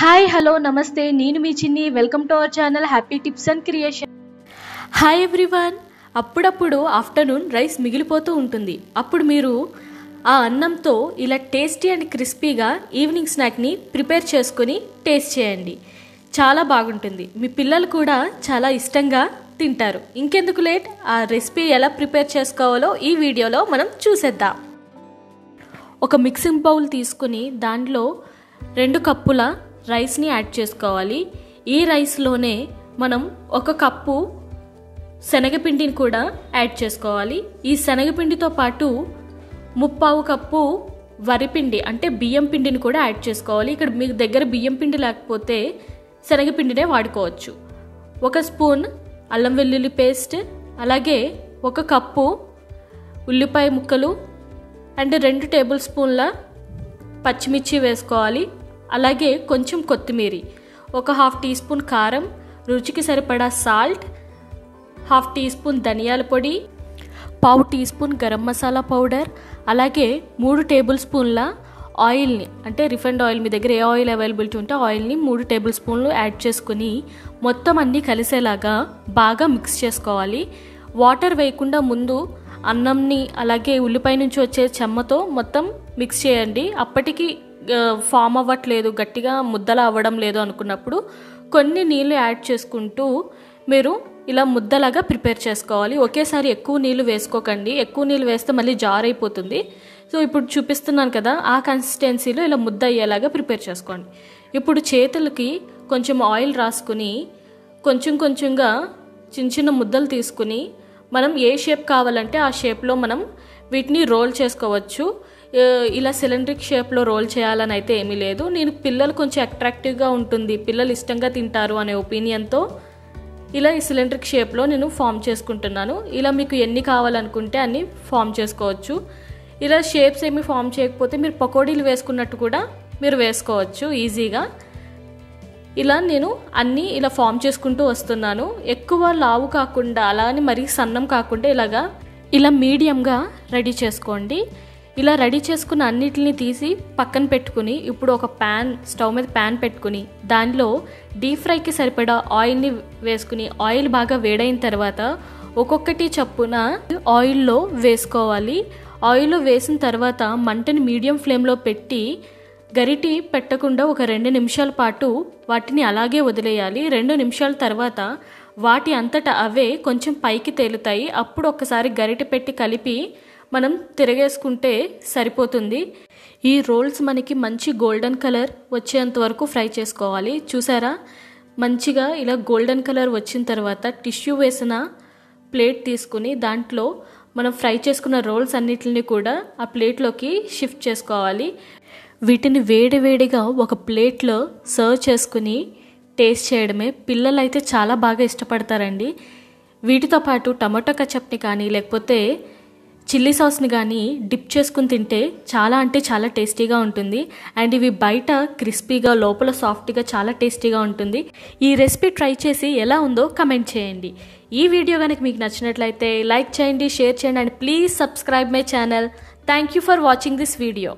Hi hello నమస్తే. నేను మీ Chinni. Welcome to our channel happy tips and creation hi everyone అప్పుడప్పుడు afternoon rice మిగిలిపోతూ ఉంటుంది. అప్పుడు మీరు ఆ అన్నంతో ఇలా టేస్టీ అండ్ క్రిస్పీగా ఈవినింగ్ స్నాక్ని ప్రిపేర్ చేసుకొని టేస్ట్ చేయండి. చాలా బాగుంటుంది. మీ పిల్లలు కూడా చాలా ఇష్టంగా తింటారు. ఇంకెందుకు లేట్ ఆ రెసిపీ ఎలా ప్రిపేర్ చేసుకోవాలో ఈ వీడియోలో మనం చూసేద్దాం. ఒక మిక్సింగ్ బౌల్ తీసుకుని దాంట్లో రెండు కప్పుల రైస్ని యాడ్ చేసుకోవాలి. ఈ రైస్లోనే మనం ఒక కప్పు శనగపిండిని కూడా యాడ్ చేసుకోవాలి. ఈ శనగపిండితో పాటు ముప్పావు కప్పు వరిపిండి అంటే బియ్యం పిండిని కూడా యాడ్ చేసుకోవాలి. ఇక్కడ మీ దగ్గర బియ్యం పిండి లేకపోతే శనగపిండినే వాడుకోవచ్చు. ఒక స్పూన్ అల్లం వెల్లుల్లి పేస్ట్ అలాగే ఒక కప్పు ఉల్లిపాయ ముక్కలు అండ్ రెండు టేబుల్ స్పూన్ల పచ్చిమిర్చి వేసుకోవాలి. అలాగే కొంచెం కొత్తిమీర. ఒక హాఫ్ టీ స్పూన్ కారం రుచికి సరిపడా సాల్ట్ హాఫ్ టీ స్పూన్ ధనియాల పొడి పావు teaspoon garam masala powder అలాగే మూడు టేబుల్ స్పూన్ల ఆయిల్ని అంటే రిఫైండ్ ఆయిల్ మీ దగ్గర ఏ ఆయిల్ అవైలబిలిటీ ఉంటే ఆయిల్ని మూడు టేబుల్ స్పూన్లు యాడ్ చేసుకుని మొత్తం అన్నీ కలిసేలాగా బాగా మిక్స్ చేసుకోవాలి. వాటర్ వేయకుండా ముందు అన్నంని అలాగే ఉల్లిపాయ నుంచి వచ్చే చెమ్మతో మొత్తం మిక్స్ చేయండి. అప్పటికి ఫామ్ అవ్వట్లేదు గట్టిగా ముద్దలా అవ్వడం లేదు అనుకున్నప్పుడు కొన్ని నీళ్ళు యాడ్ చేసుకుంటూ మీరు ఇలా ముద్దలాగా ప్రిపేర్ చేసుకోవాలి. ఒకేసారి ఎక్కువ నీళ్ళు వేసుకోకండి. ఎక్కువ నీళ్ళు వేస్తే మళ్ళీ జార్ అయిపోతుంది సో ఇప్పుడు చూపిస్తున్నాను కదా ఆ కన్సిస్టెన్సీలో ఇలా ముద్ద అయ్యేలాగా ప్రిపేర్ చేసుకోండి. ఇప్పుడు చేతులకి కొంచెం ఆయిల్ రాసుకుని కొంచెం కొంచెంగా చిన్న చిన్న ముద్దలు తీసుకుని మనం ఏ షేప్ కావాలంటే ఆ షేప్లో మనం వీటిని రోల్ చేసుకోవచ్చు. ఇలా సిలిండ్రిక్ షేప్లో రోల్ చేయాలని అయితే ఏమీ లేదు. నేను పిల్లలు కొంచెం అట్రాక్టివ్గా ఉంటుంది. పిల్లలు ఇష్టంగా తింటారు అనే ఒపీనియన్తో ఇలా ఈ సిలిండ్రిక్ షేప్లో నేను ఫామ్ చేసుకుంటున్నాను. ఇలా మీకు ఎన్ని కావాలనుకుంటే అన్ని ఫామ్ చేసుకోవచ్చు. ఇలా షేప్స్ ఏమి ఫామ్ చేయకపోతే మీరు పకోడీలు వేసుకున్నట్టు కూడా మీరు వేసుకోవచ్చు ఈజీగా. ఇలా నేను అన్నీ ఇలా ఫామ్ చేసుకుంటూ వస్తున్నాను. ఎక్కువ లావు కాకుండా అలా అని మరీ సన్నం కాకుండా ఇలాగా ఇలా మీడియంగా రెడీ చేసుకోండి. ఇలా రెడీ చేసుకున్న అన్నిటిని తీసి పక్కన పెట్టుకుని ఇప్పుడు ఒక ప్యాన్ స్టవ్ మీద ప్యాన్ పెట్టుకుని దానిలో డీప్ ఫ్రైకి సరిపడా ఆయిల్ని వేసుకుని ఆయిల్ బాగా వేడైన తర్వాత ఒక్కొక్కటి చప్పున ఆయిల్లో వేసుకోవాలి. ఆయిల్లో వేసిన తర్వాత మంటని మీడియం ఫ్లేమ్లో పెట్టి గరిటి పెట్టకుండా ఒక రెండు నిమిషాల పాటు వాటిని అలాగే వదిలేయాలి. రెండు నిమిషాల తర్వాత వాటి అంతటా అవే కొంచెం పైకి తేలుతాయి. అప్పుడు ఒకసారి గరిటె పెట్టి కలిపి మనం తిరగేసుకుంటే సరిపోతుంది. ఈ రోల్స్ మనకి మంచి గోల్డెన్ కలర్ వచ్చేంత వరకు ఫ్రై చేసుకోవాలి. చూసారా? మంచిగా ఇలా గోల్డెన్ కలర్ వచ్చిన తర్వాత టిష్యూ వేసిన ప్లేట్ తీసుకుని దాంట్లో మనం ఫ్రై చేసుకున్న రోల్స్ అన్నిటిని కూడా ఆ ప్లేట్లోకి షిఫ్ట్ చేసుకోవాలి. వీటిని వేడి వేడిగా ఒక ప్లేట్లో సర్వ్ చేసుకుని టేస్ట్ చేయడమే. పిల్లలు అయితే చాలా బాగా ఇష్టపడతారండి. వీటితో పాటు టమాటో కచప్ని కానీ లేకపోతే చిల్లీ సాస్ని కానీ డిప్ చేసుకుని తింటే చాలా అంటే చాలా టేస్టీగా ఉంటుంది. అండ్ ఇవి బయట క్రిస్పీగా లోపల సాఫ్ట్గా చాలా టేస్టీగా ఉంటుంది. ఈ రెసిపీ ట్రై చేసి ఎలా ఉందో కమెంట్ చేయండి. ఈ వీడియో కనుక మీకు నచ్చినట్లయితే లైక్ చేయండి షేర్ చేయండి and please subscribe my channel. Thank you for watching this video.